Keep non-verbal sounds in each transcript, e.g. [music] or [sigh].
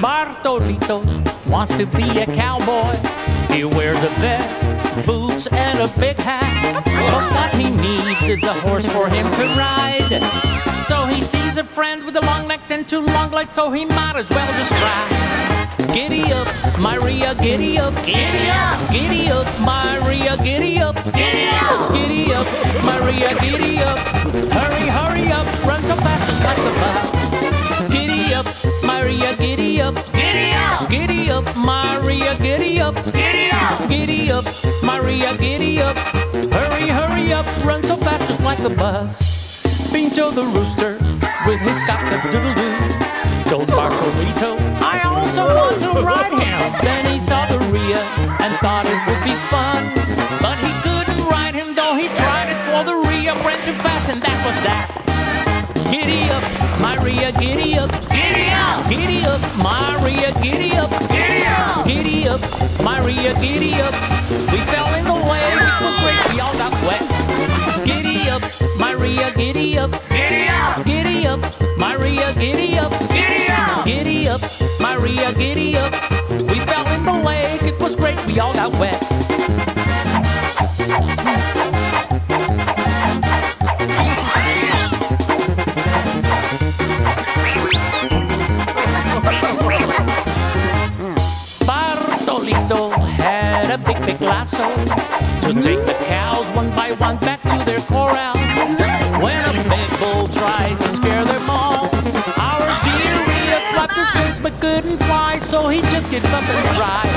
Bartolito wants to be a cowboy. He wears a vest, boots, and a big hat. But what he needs is a horse for him to ride. So he sees a friend with a long neck and two long legs, so he might as well just try. Giddy up, my Rhea, giddy up, Giddy up. giddy up, my Rhea, giddy up, Giddy up. giddy up, my Rhea, giddy up. Hurry, hurry up, run so fast just like the bus. Giddy up, my Rhea, giddy up, Giddy up. giddy up, my Rhea, giddy up. Giddy up. Giddy up, my Rhea, giddy up. Hurry, hurry up, run so fast just like a bus. Pincho the rooster with his cock-a-doodle-doo. Told Bartolito, I also want to ride him. Then he saw the Rhea and thought it would be fun. But he couldn't ride him, though he tried it for the Rhea. Ran too fast, and that was that. Giddy up, my Rhea, giddy up. Giddy up. Giddy up, my Rhea, giddy up. Giddy up. Giddy up, my Rhea, giddy up. We fell in the lake, it was great, we all got wet. Giddy up, my Rhea, giddy up. Giddy up. Giddy up, my Rhea, giddy up. Giddy up. Giddy up, my Rhea, giddy up. We fell in the lake, it was great, we all got wet. Bartolito had a big, big lasso to take so he just gave up and tried.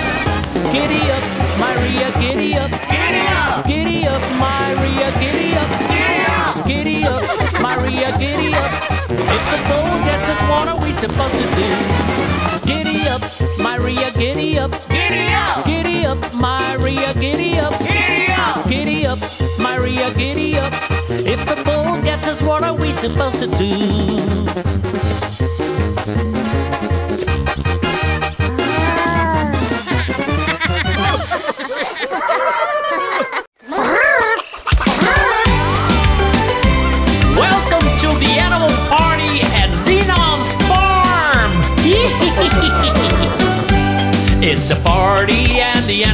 Giddy up, my Rhea, giddy up. Giddy up. Giddy up, my Rhea, giddy up. Giddy up. Giddy up, my Rhea, giddy up. If the bull gets us, what are we supposed to do? Giddy up, my Rhea, giddy up. Giddy up. Giddy up, my Rhea, giddy up. Giddy up. Giddy up, my Rhea, giddy up. If the bull gets us, what are we supposed to do?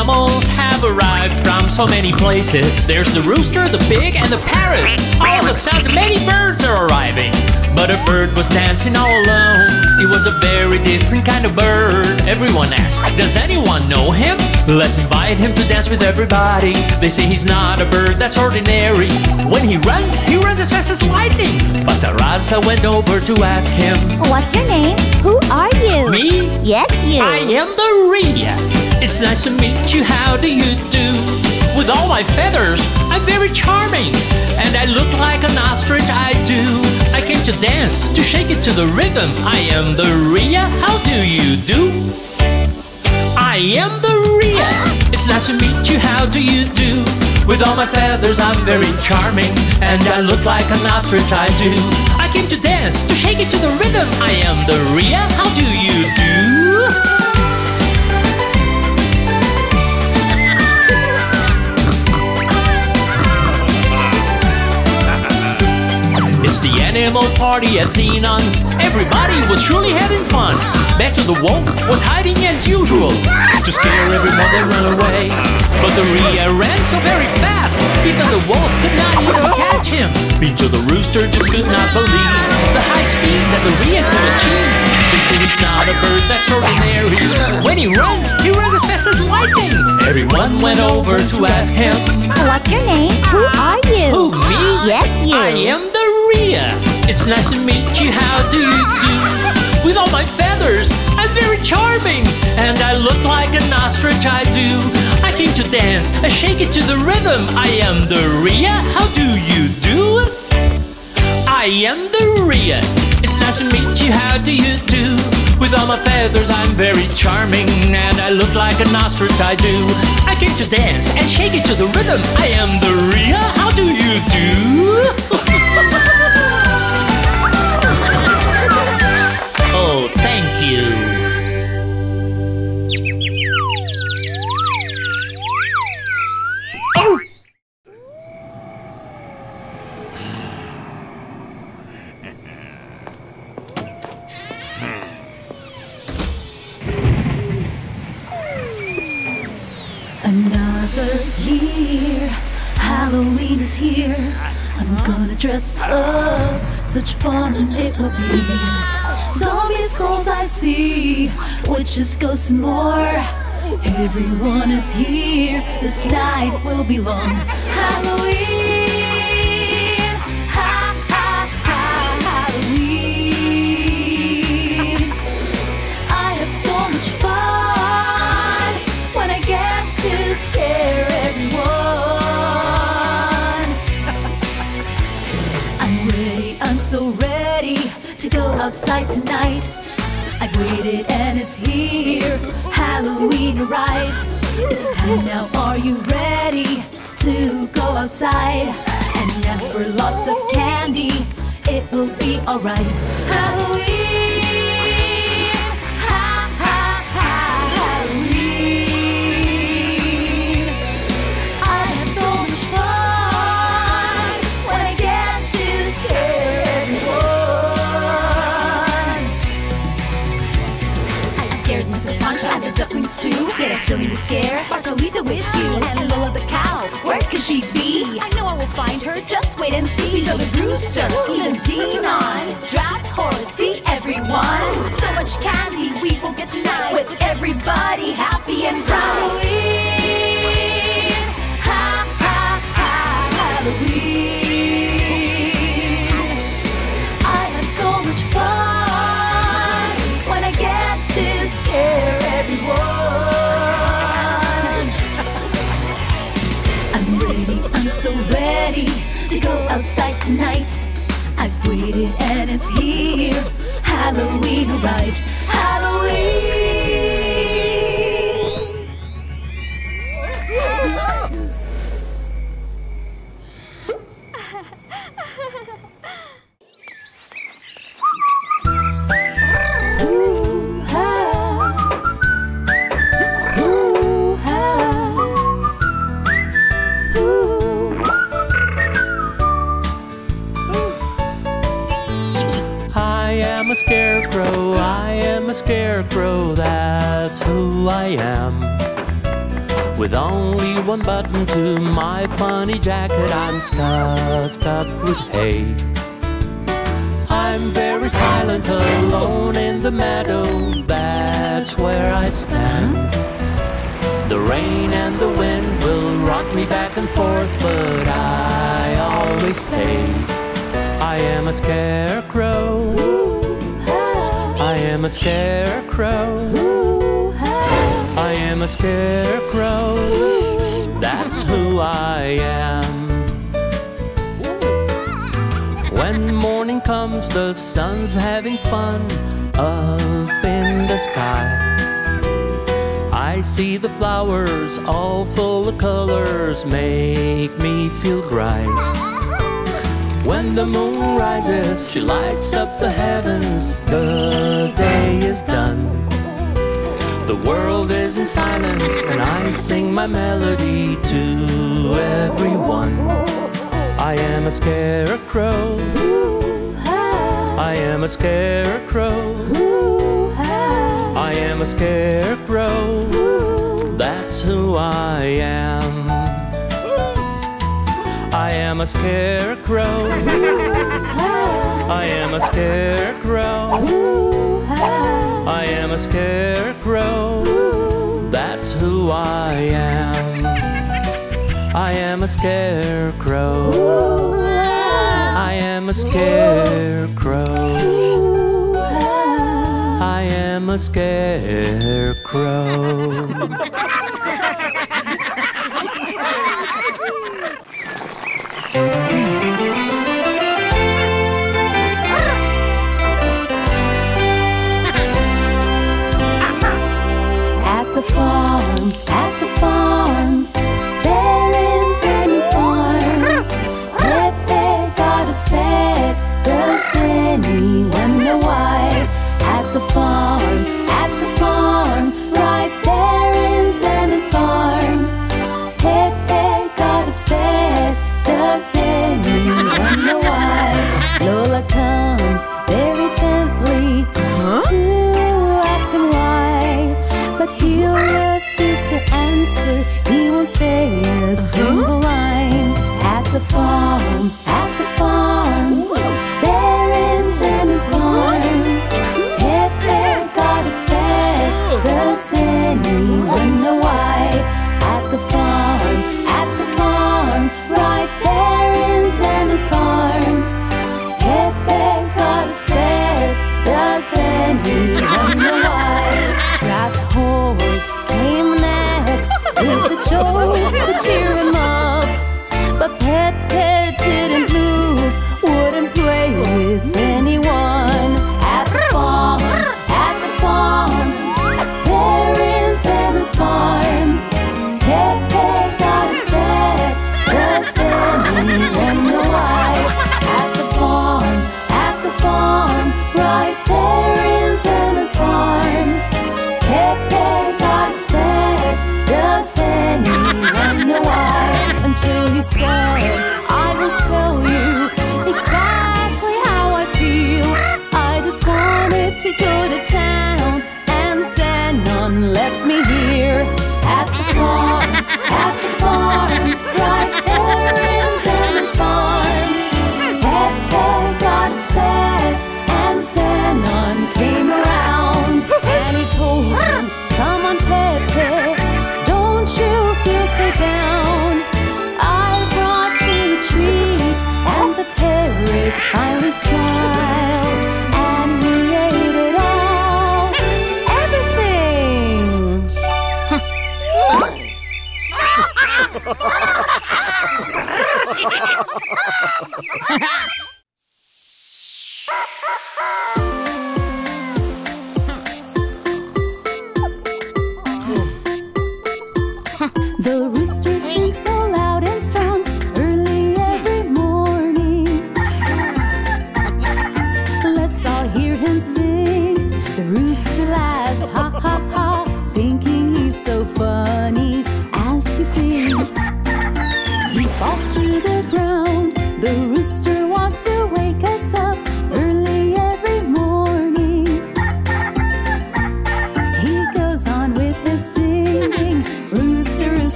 Animals have arrived from so many places. There's the rooster, the pig, and the parrot. All of a sudden, many birds are arriving. But a bird was dancing all alone. It was a very different kind of bird. Everyone asked, Does anyone know him? Let's invite him to dance with everybody. They say he's not a bird that's ordinary. When he runs, he runs as fast as lightning. But Teresa went over to ask him, What's your name? Who are you? Me? Yes, you. I am the Rhea. It's nice to meet you. How do you do? With all my feathers, I'm very charming. And I look like an ostrich, I do. I came to dance, to shake it to the rhythm. I am the Rhea. How do you do? I am the Rhea. It's nice to meet you. How do you do? With all my feathers, I'm very charming. And I look like an ostrich, I do. I came to dance, to shake it to the rhythm. I am the Rhea. How do you do? It's the animal party at Zenon's. Everybody was truly having fun. Better the wolf was hiding as usual to scare everyone that ran away. But the Rhea ran so very fast, even the wolf could not even catch him. Pincho the rooster just could not believe the high speed that the Rhea could achieve. They say he's not a bird that's ordinary. When he runs, he runs as fast as lightning. Everyone went over to ask him, What's your name? Who are you? Who, me? Yes, you. I am the Rhea. It's nice to meet you. How do you do? With all my feathers, I'm very charming. And I look like an ostrich, I do. I came to dance, I shake it to the rhythm. I am the Rhea. How do you do? I am the Rhea. It's nice to meet you. How do you do? With all my feathers, I'm very charming, and I look like an ostrich. I do. I came to dance and shake it to the rhythm. I am the Rhea. How do you do? [laughs] thank you. Oh! Another year, Halloween's here. I'm gonna dress up, such fun it will be. Zombies, skulls I see, witches, ghosts, and more. Everyone is here. This night will be long. Halloween, ha outside tonight. I've waited and it's here. Halloween arrived. It's time now. Are you ready to go outside and ask for lots of candy? It will be alright. Halloween. Ducklings too. Yet I still need to scare Bartolita with you and Lola the cow. Where could she be? I know I will find her. Just wait and see. Joe the rooster, even Zenon, draft horse. See everyone. So much candy we will get tonight with everybody happy and proud. Halloween, ha ha ha, Halloween. Ready to go outside tonight. I've waited and it's here. Halloween arrived. Halloween. Scarecrow, I am a scarecrow, that's who I am. With only one button to my funny jacket, I'm stuffed up with hay. I'm very silent, alone in the meadow, that's where I stand. The rain and the wind will rock me back and forth, but I always stay. I am a scarecrow. I am a scarecrow. I am a scarecrow. That's who I am. When morning comes, the sun's having fun up in the sky. I see the flowers all full of colors make me feel bright. When the moon rises, she lights up the heavens, the day is done. The world is in silence, and I sing my melody to everyone. I am a scarecrow. I am a scarecrow. I am a scarecrow. That's who I am. I am a scarecrow. I am a scarecrow. I am a scarecrow. That's who I am. I am a scarecrow. I am a scarecrow. I am a scarecrow. [laughs] left me here. Ha ha ha!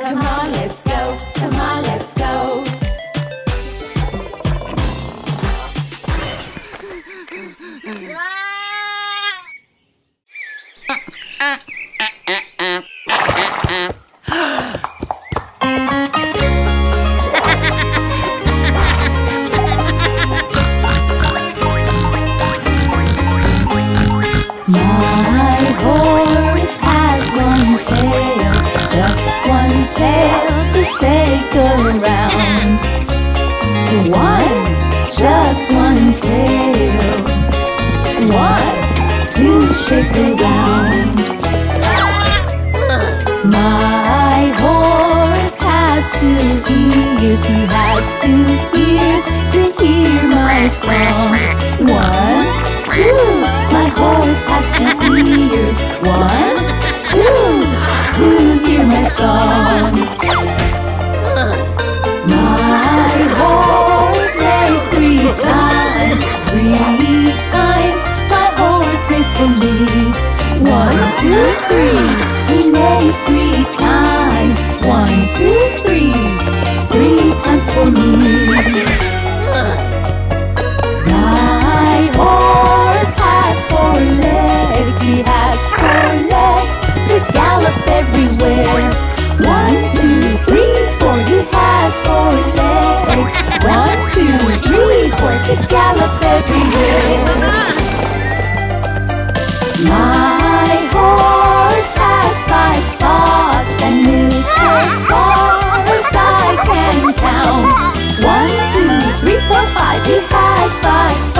Come on, has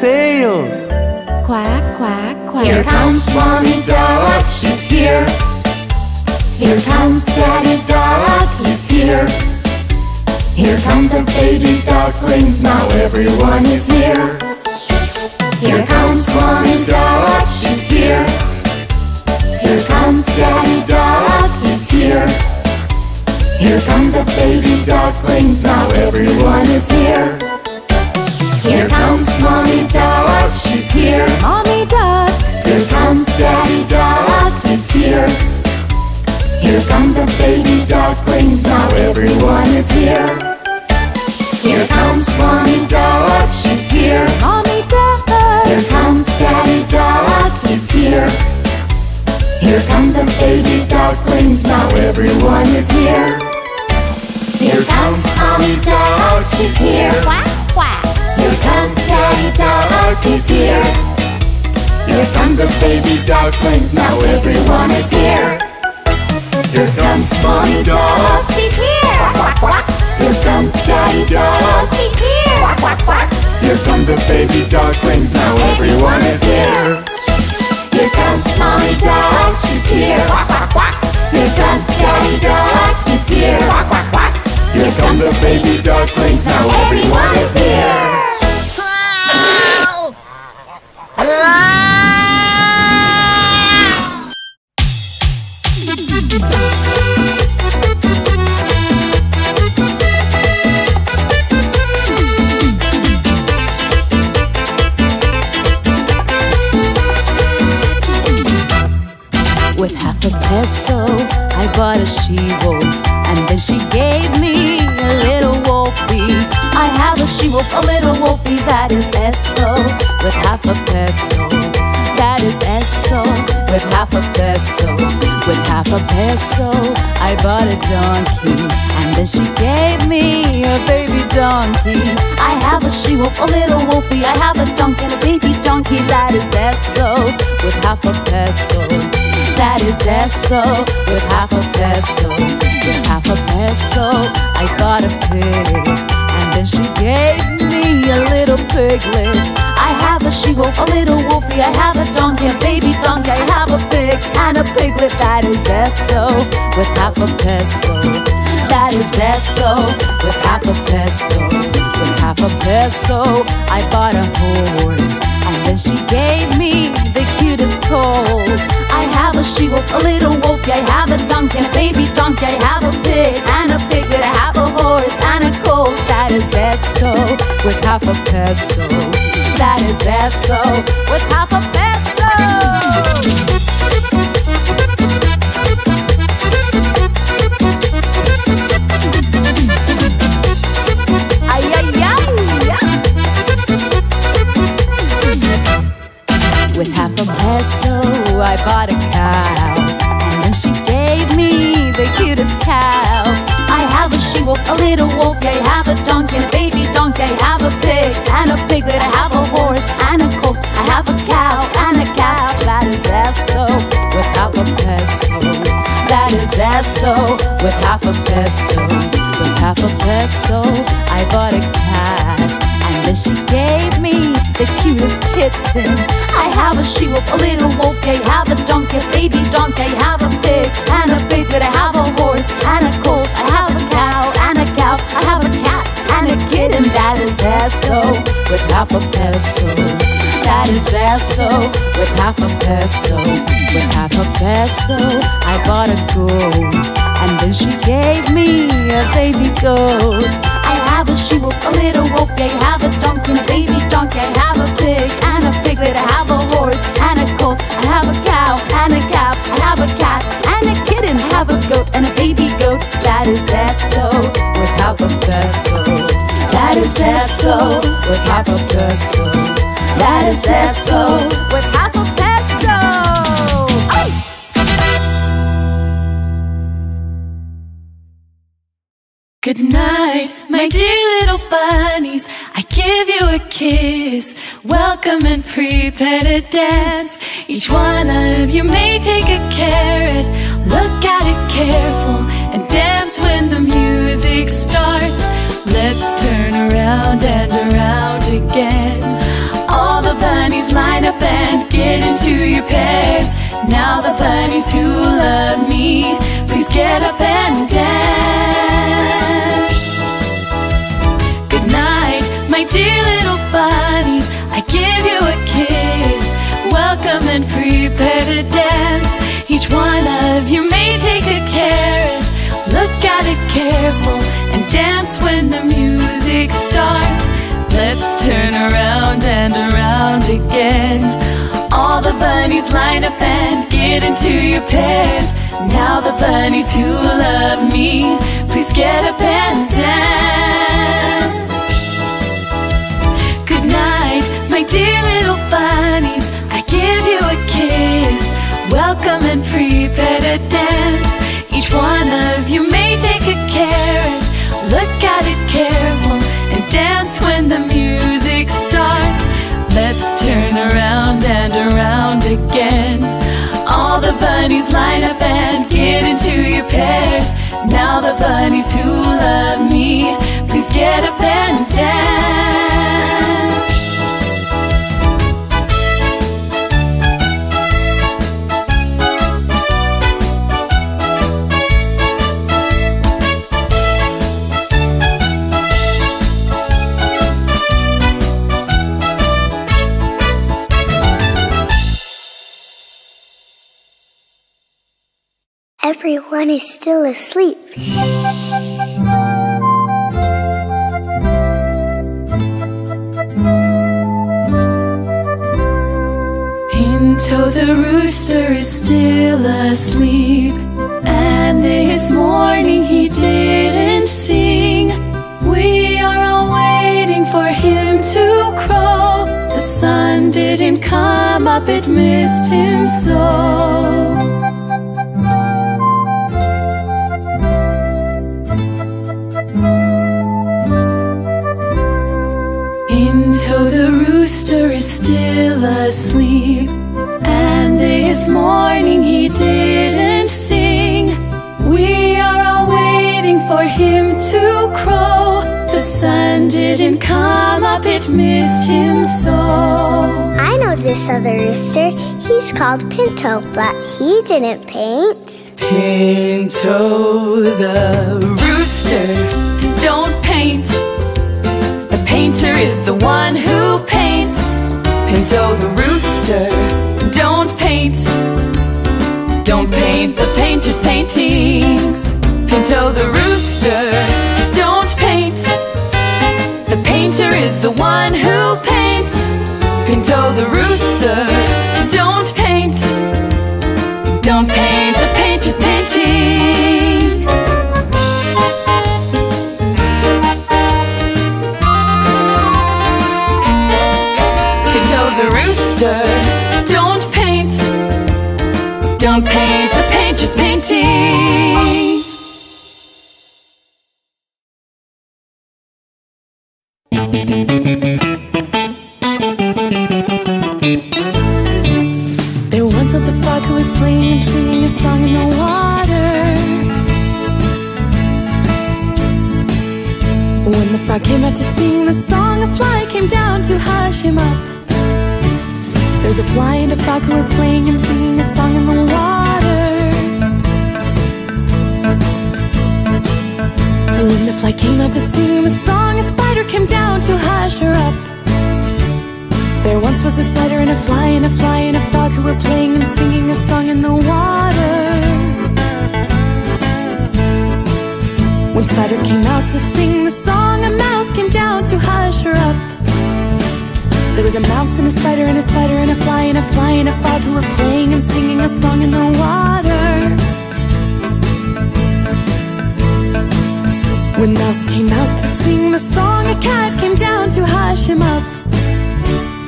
their little tails. Quack, quack, quack. Here comes Mommy Dog, she's here. Here comes Daddy Dog, he's here. Here come the baby ducklings, now everyone is here. Here comes Mommy Dog, she's here. Here comes Daddy Dog, he's here. Here come the baby ducklings, now everyone is here. Comes Mommy Dog, she's here. Mommy dog. Here comes Daddy Dog, he's here. Here come the baby ducklings, now everyone is here. Here comes Mommy Dog, she's here. Mommy dog. Here comes Daddy Dog, he's here. Here come the baby ducklings, now everyone is here. Here comes Mommy Dog, she's here. Here comes Daddy Dog, he's here. Here come the baby ducklings, now everyone is here. Here comes Mommy Dog, She's here. Quack, quack, here comes Daddy Dog. He's here. Quack, quack, quack. Here come the baby ducklings, now everyone is here. Here comes Mommy have a little wolfie I have a donkey and a baby donkey That is Eso With half a peso that is Eso with half a peso. With half a peso, I bought a pig, and then she gave me a little piglet. I have a she-wolf, a little wolfie. I have a donkey, a baby donkey. I have a pig and a piglet. That is Eso with half a peso. That is Eso peso, I bought a horse, and then she gave me the cutest colt. I have a she-wolf, a little wolfie. I have a donkey, and a baby donkey. I have a pig and a piglet. I have a horse and a colt. That is Eso with half a peso. That is Eso with half Eso with half a peso. With half a peso, I bought a cat. And then she gave me the cutest kitten. I have a she-wolf, a little wolf. I have a donkey, a baby donkey. I have a pig and a piglet. I have a horse and a colt. I have a cow and a cow. I have a cat and a kitten. That is Eso with half a peso. That is Eso with half a peso. With half a peso, I bought a goat. And then she gave me a baby goat. I have a she-wolf, a little wolf. I have a donkey, a baby donkey. I have a pig and a piglet. I have a horse and a colt. I have a cow and a calf. I have a cat and a kitten. I have a goat and a baby goat. That is Eso with half a peso. That is Eso with half a peso. That is pesto with apple pesto. Oh! Good night, my dear little bunnies. I give you a kiss. Welcome and prepare to dance. Each one of you may take a carrot. Look at it careful and dance when the music starts. Let's turn around and around again. Bunnies line up and get into your pairs. Now the bunnies who love me, please get up and dance. Good night, my dear little bunnies. I give you a kiss. Welcome and prepare to dance. Each one of you may take a carrot. Look at it careful and dance when the music starts. Let's turn around and around again. All the bunnies line up and get into your pairs. Now the bunnies who love me, please get up and dance. Good night, my dear little bunnies. I give you a kiss. Welcome and prepare to dance. Each one of you may take a carrot. Look at it careful and dance when the music starts. Let's turn around and around again. All the bunnies line up and get into your pairs. Now the bunnies who love me, please get up and dance. Everyone is still asleep. Pinto the rooster is still asleep, and this morning he didn't sing. We are all waiting for him to crow. The sun didn't come up, it missed him so. Still asleep, and this morning he didn't sing. We are all waiting for him to crow. The sun didn't come up, it missed him so. I know this other rooster. He's called Pinto, but he didn't paint. Pinto the rooster, don't paint. The painter is the one who paints. Pinto the rooster, don't paint. Don't paint the painter's paintings. Pinto the rooster, don't paint. The painter is the one who paints. Pinto the rooster, don't paint. Don't paint When the fly came out to sing the song, a spider came down to hush her up. There once was a spider and a fly and a fly and a frog who were playing and singing a song in the water. When Spider came out to sing the song, a mouse came down to hush her up. There was a mouse and a spider and a spider and a fly and a fly and a frog who were playing and singing a song in the water. When mouse came out to sing the song, a cat came down to hush him up.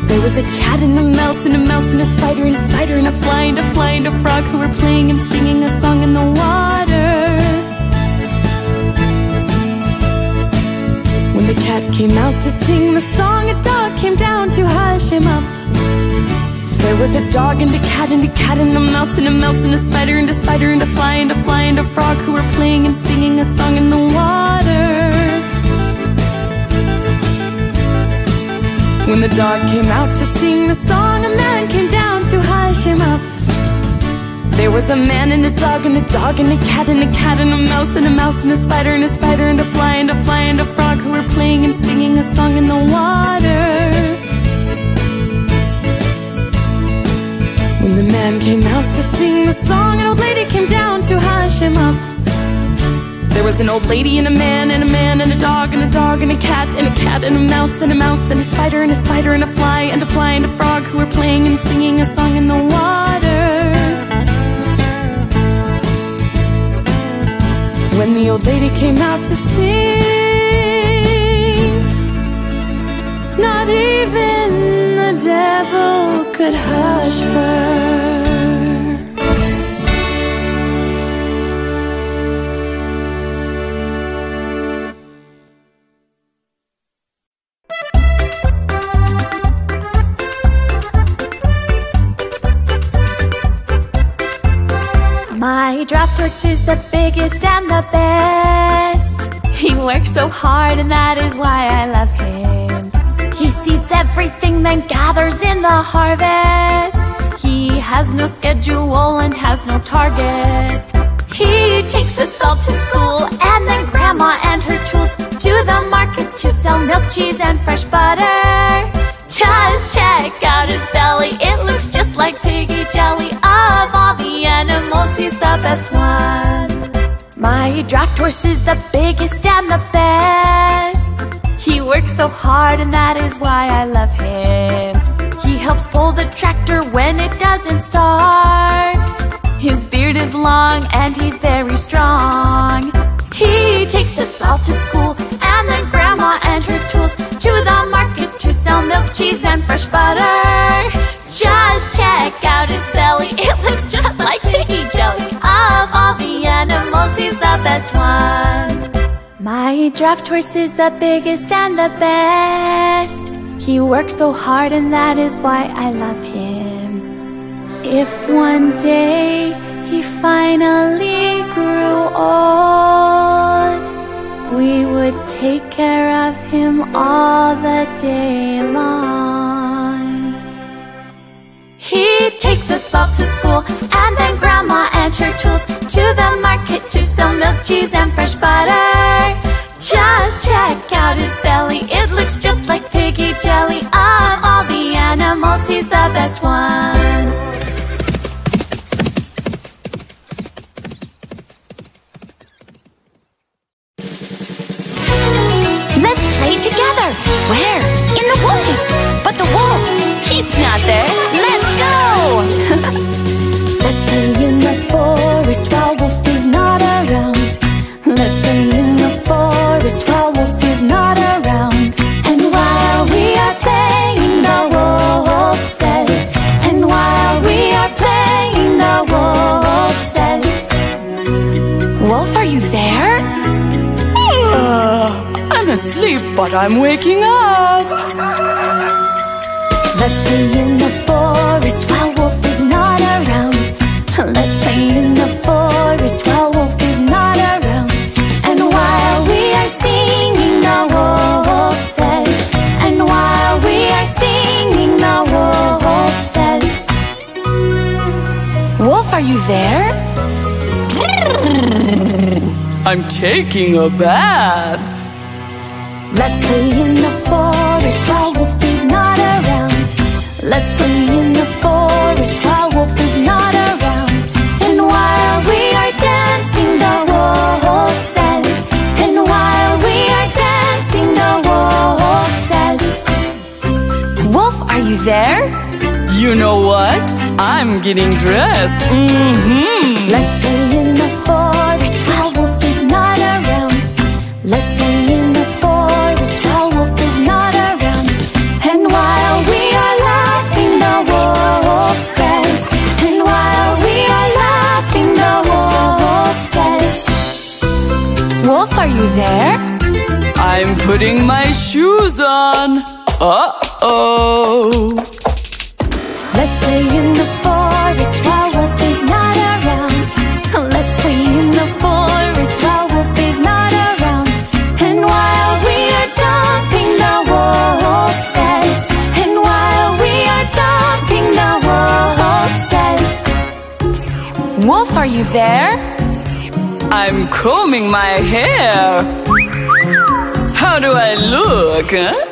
There was a cat and a mouse and a mouse and a spider and a spider and a fly and a fly and a frog who were playing and singing a song in the water. When the cat came out to sing the song, a dog came down to hush him up. There was a dog and a cat and a cat and a mouse and a mouse and a spider and a spider and a fly and a fly and a frog who were playing and singing a song in the water. When the dog came out to sing the song, a man came down to hush him up. There was a man and a dog and a dog and a cat and a cat and a mouse and a mouse and a spider and a spider and a fly and a fly and a frog who were playing and singing a song in the water. When the man came out to sing the song, an old lady came down to hush him up. There was an old lady and a man and a man and a dog and a dog and a cat and a cat and a mouse and a mouse and a spider and a spider and a fly and a fly and a frog who were playing and singing a song in the water. When the old lady came out to sing, not even the devil could hush her. So hard and that is why I love him. He seeds everything then gathers in the harvest. He has no schedule and has no target. He takes us all to school and then grandma and her tools to the market to sell milk, cheese and fresh butter. Just check out his belly, it looks just like piggy jelly. Of all the animals, he's the best one. My draft horse is the biggest and the best. He works so hard and that is why I love him. He helps pull the tractor when it doesn't start. His beard is long and he's very strong. He takes us all to school and then grandma and her tools to the market to sell milk, cheese and fresh butter. Just check out his belly, [laughs] it looks just like piggy jelly. Of all the animals, he's the best one. My draft horse is the biggest and the best. He works so hard and that is why I love him. If one day he finally grew old, we would take care of him all the day long. He takes us all to school and then grandma and her tools to the market to sell milk, cheese and fresh butter. Just check out his belly, it looks just like piggy jelly. I'm waking up. Let's play in the forest while wolf is not around. Let's play in the forest while wolf is not around. And while we are singing, the wolf says. And while we are singing, the wolf says. Wolf, are you there? I'm taking a bath. There? You know what? I'm getting dressed. Mm-hmm. Let's play in the forest while wolf is not around. Let's play in the forest while wolf is not around. And while we are laughing, the wolf says. And while we are laughing, the wolf says. Wolf, are you there? I'm putting my shoes on. Uh-oh oh. Let's play in the forest while wolf is not around. Let's play in the forest while wolf is not around. And while we are jumping, the wolf says. And while we are jumping, the wolf says. Wolf, are you there? I'm combing my hair. How do I look, huh?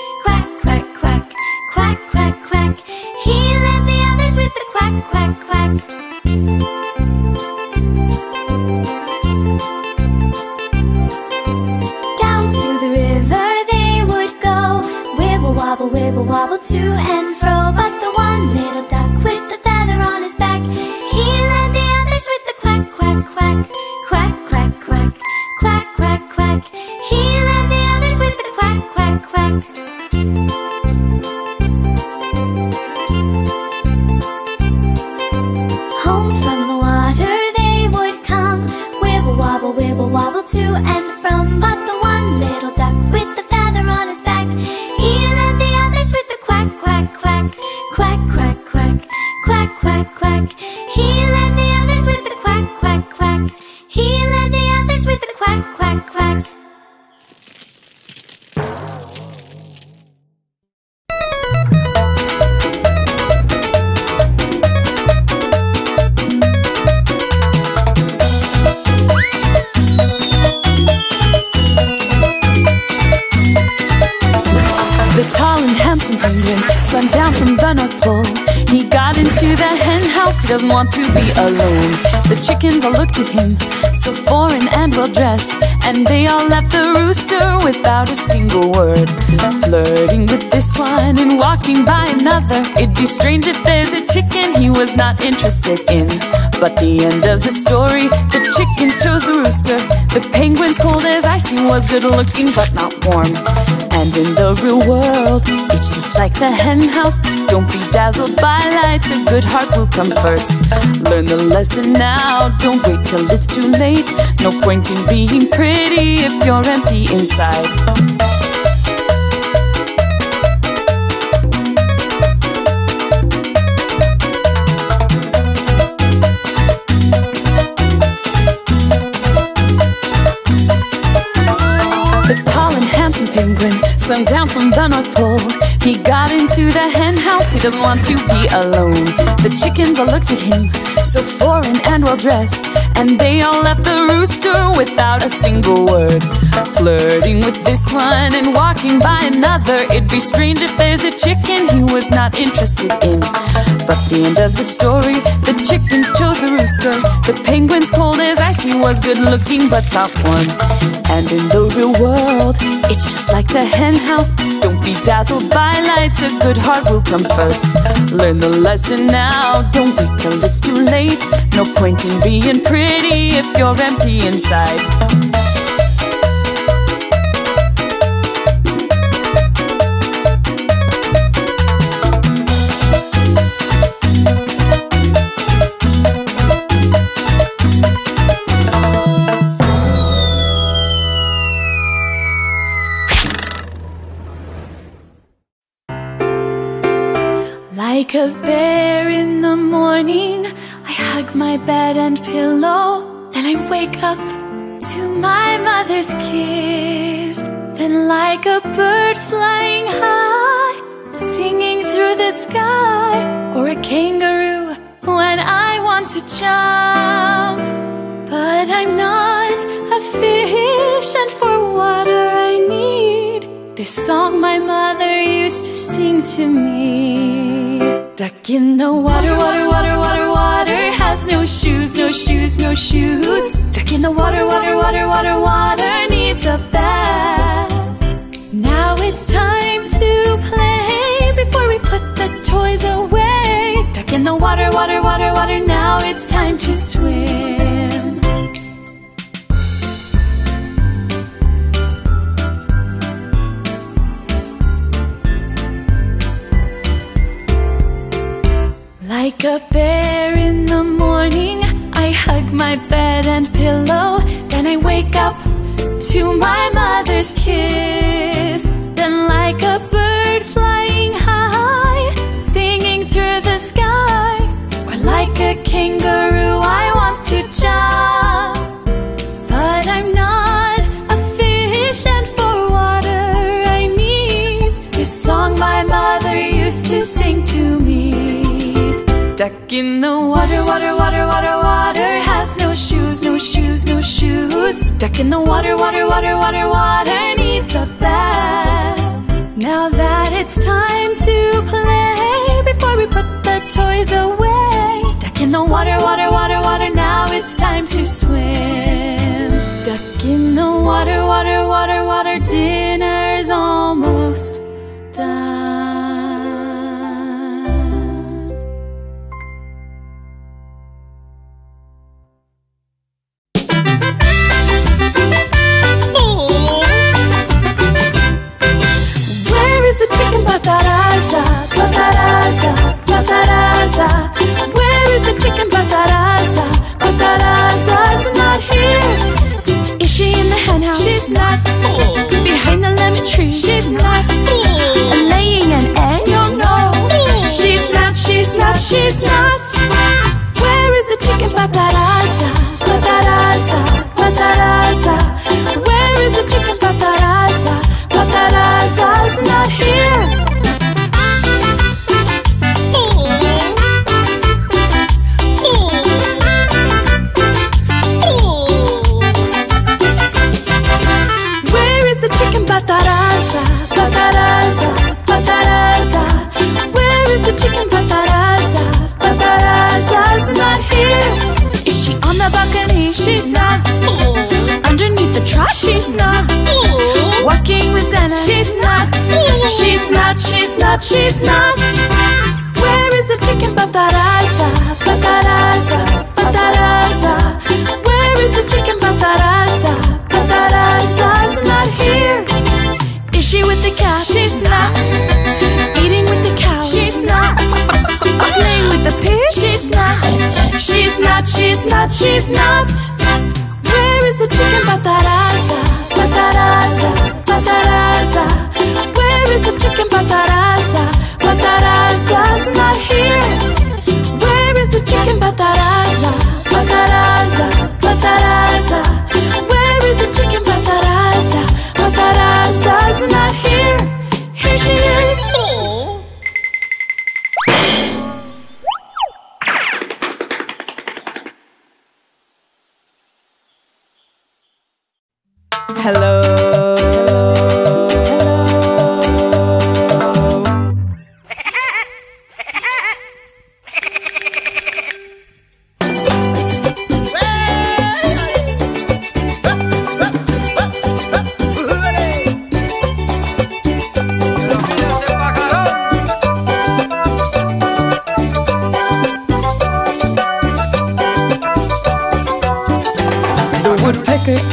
quack, quack. Down to the river they would go, wibble wobble, wibble wobble to and fro. But good looking but not warm. And in the real world, it's just like the hen house. Don't be dazzled by lights, a good heart will come first. Learn the lesson now, don't wait till it's too late. No point in being pretty if you're empty inside. Swam down from the North Pole. He got into the hen house, he doesn't want to be alone. The chickens all looked at him, so foreign and well dressed. And they all left the rooster without a single word. Flirting with this one and walking by another. It'd be strange if there's a chicken he was not interested in. But the end of the story, the chickens chose the rooster. The penguin's cold as ice, he was good looking but not one. And in the real world, it's just like the hen house. Don't be dazzled by lights, a good heart will come first. Learn the lesson now, don't wait till it's too late. No point in being pretty if you're empty inside. Like a bear in the morning, I hug my bed and pillow. Then I wake up to my mother's kiss. Then, like a bird flying high, singing through the sky, or a kangaroo when I want to jump. But I'm not a fish, and for water I need this song my mother used to sing to me. Duck in the water, water, water, water, water. Has no shoes, no shoes, no shoes. Duck in the water, water, water, water, water Needs a bath. Now it's time to play Before we put the toys away. Duck in the water, water, water, water Now it's time to swim to my mother's kiss. Then, like a bird flying high, singing through the sky, or like a kangaroo, I want to jump. But I'm not a fish, and for water I need this song my mother used to sing to me. Duck in the water, water, water, water, water shoes Duck in the water, water, water, water, water Needs a bath. Now that it's time to play Before we put the toys away. Duck in the water, water, water, water Now it's time to swim. Duck in the water, water, water, water Dinner's almost done Bataraza? Bataraza, Bataraza. Where is the chicken Bataraza? Bataraza is not here. Is she in the hen house? She's not. Behind the lemon tree? She's not. Laying an egg? No, no. She's not, she's not, she's not. Where is the chicken Bataraza? Bataraza, Bataraza.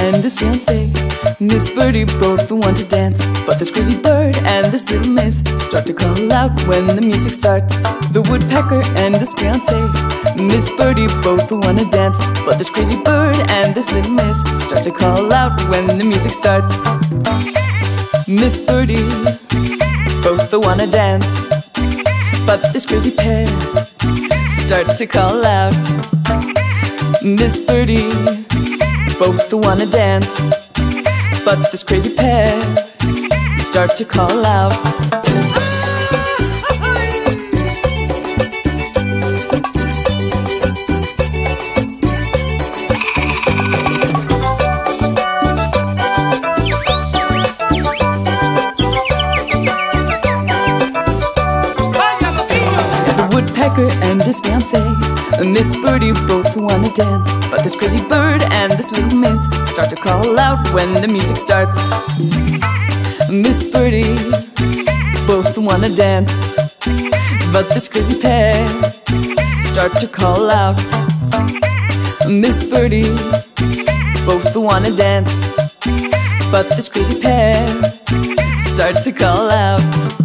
And his fiancée, Miss Birdie, both the want to dance. But this crazy bird and this little miss start to call out when the music starts. The woodpecker and his fiancée, Miss Birdie, both the want to dance. But this crazy bird and this little miss start to call out when the music starts. Miss Birdie, both the wanna dance. But this crazy pair start to call out. Miss Birdie, both wanna dance. But this crazy pair start to call out. The woodpecker and his fiancée, Miss Birdie, both wanna dance. But this crazy bird and this little miss start to call out when the music starts. Miss Birdie, both wanna dance. But this crazy pair start to call out. Miss Birdie, both wanna dance. But this crazy pair start to call out.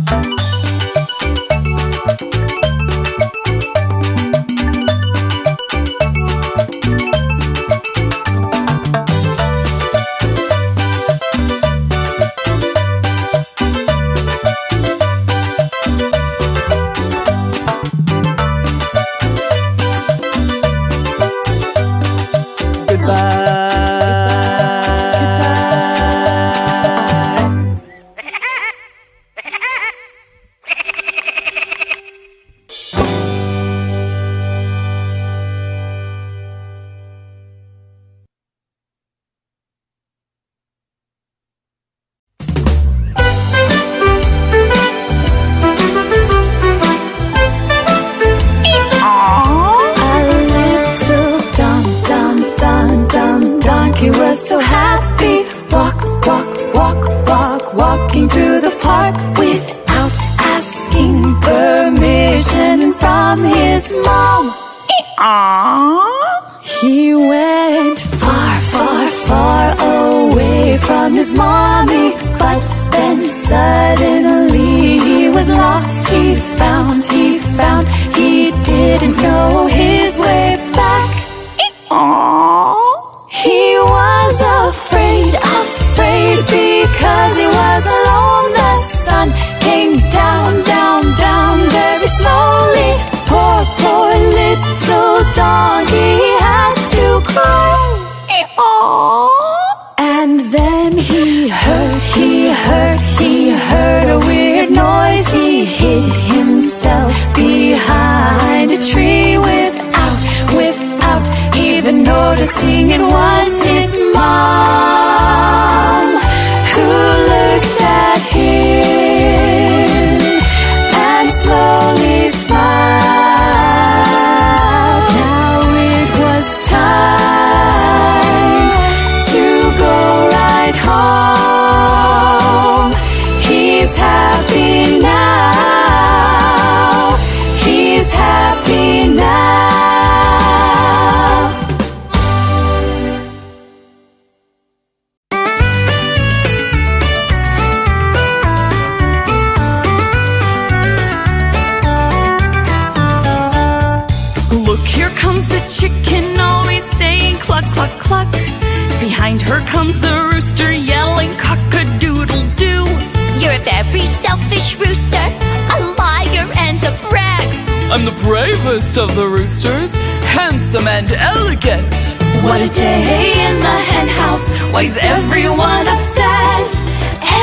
I'm the bravest of the roosters, handsome and elegant. What a day in the hen house, why is everyone upset?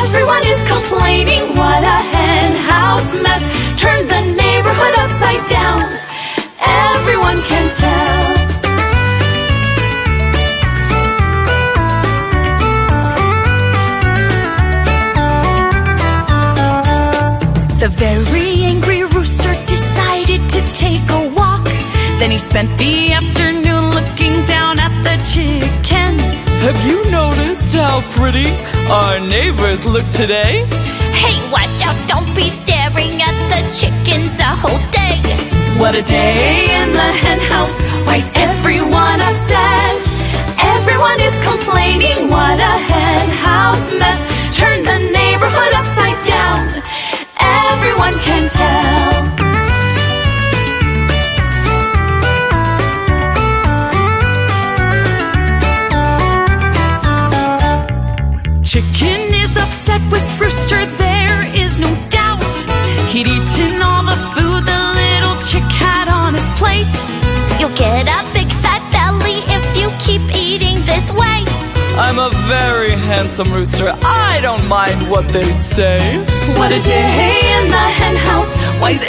Everyone is complaining, what a hen house mess. Turn the neighborhood upside down, everyone can tell. The very angry rooster Then he spent the afternoon looking down at the chicken. Have you noticed how pretty our neighbors look today? Hey, watch out, don't be staring at the chickens the whole day. What a day in the hen house. Why's everyone upset? Everyone is complaining. What a hen house mess. Turn the neighborhood upside down. Everyone can tell. Chicken is upset with Rooster, there is no doubt. He'd eaten all the food the little chick had on his plate. You'll get a big fat belly if you keep eating this way. I'm a very handsome rooster. I don't mind what they say. What a day in the hen house. Why's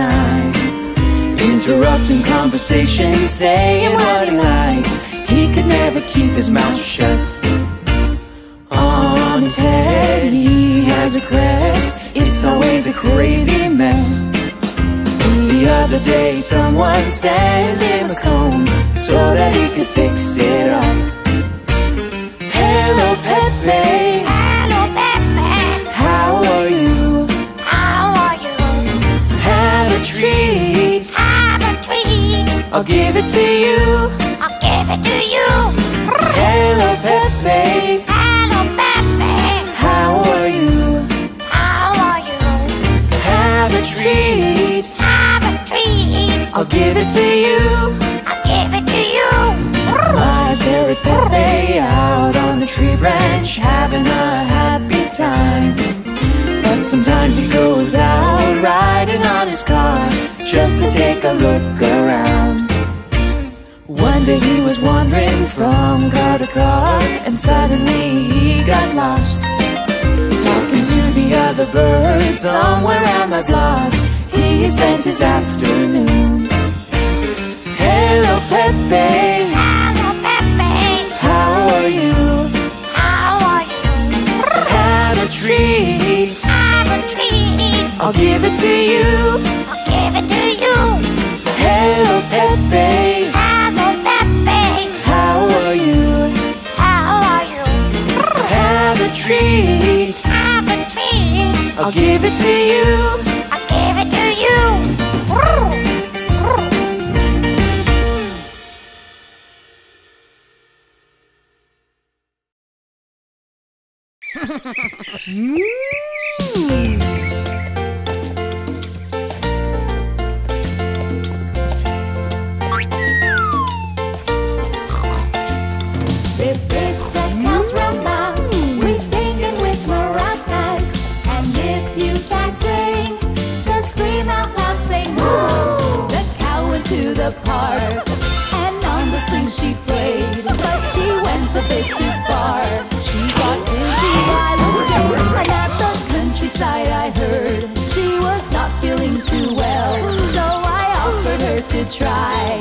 time, interrupting conversation, saying what he likes. He could never keep his mouth shut. On his head, he has a crest. It's always a crazy mess. The other day, someone sent him a comb so that he could fix it up. Hello, Pepe. I'll give it to you. I'll give it to you. Hello, Pepe. Hello, Pepe. How are you? How are you? Have a treat. Have a treat. I'll give it to you. I'll give it to you. My parrot Pepe out on the tree branch having a happy time. Sometimes he goes out riding on his car just to take a look around. One day he was wandering from car to car and suddenly he got lost. Talking to the other birds somewhere around my block, he spent his afternoon. Hello, Pepe. I'll give it to you. I'll give it to you. Hello, Pepe. Hello, Pepe. How are you? How are you? Have a treat. Have a treat. I'll give it to you. I'll give it to you. [laughs] This to try